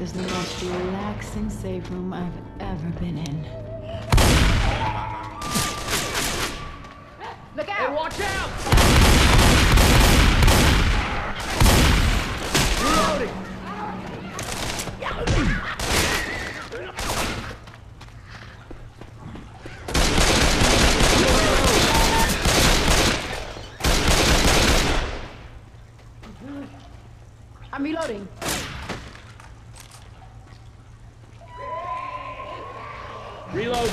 is the most relaxing safe room I've ever been in. Look Hey, out! watch out! Reloading! I'm reloading. Reload!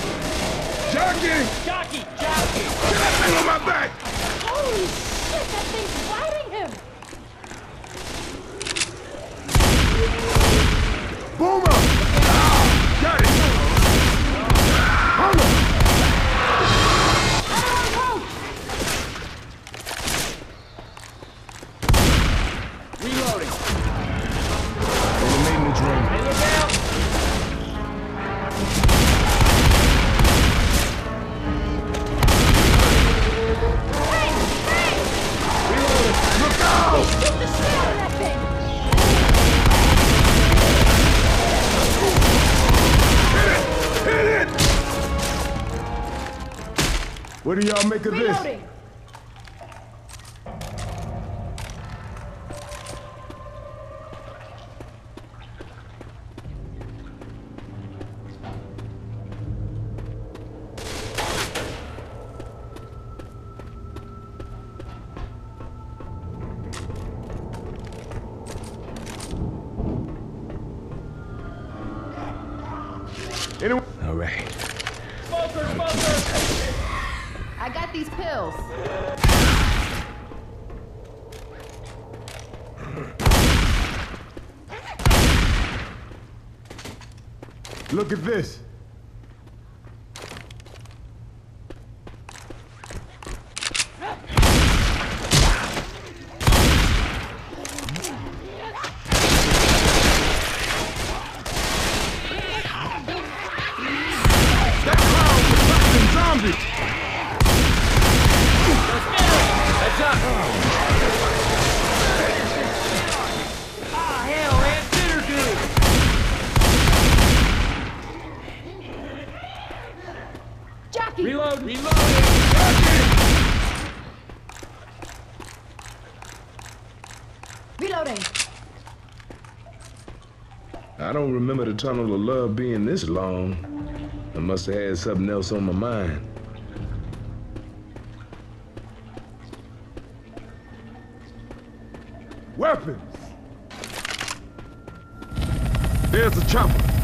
Jockey! Jockey! Jockey! Get that thing on my back! Holy shit, that thing's biting him! Boomer! What do y'all make of this? Anyone? All right. I got these pills. Look at this. Reloading! I don't remember the tunnel of love being this long. I must have had something else on my mind. Weapons! There's the chopper.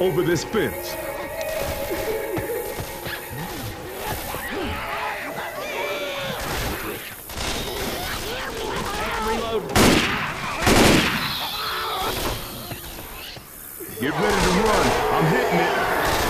Over this fence. Get ready to run. I'm hitting it.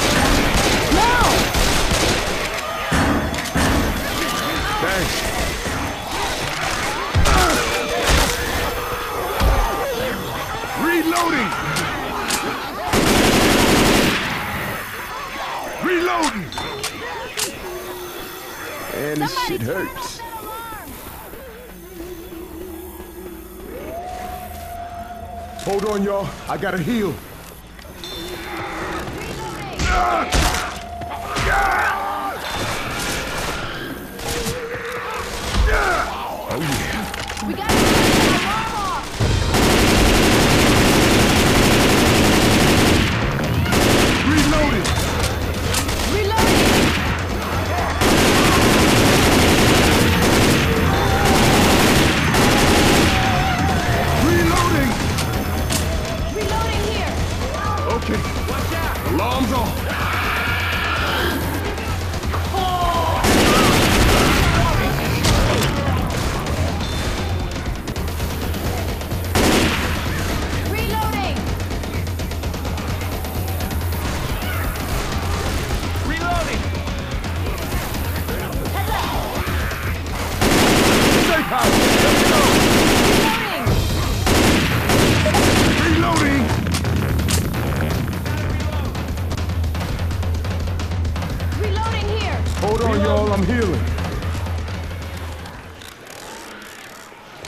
It hurts. Hold on, y'all. I gotta heal. Oh, yeah. Alarms off.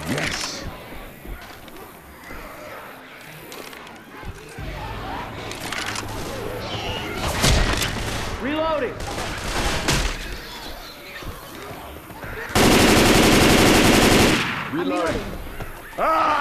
Yes. Reloading! Reloading. Ah!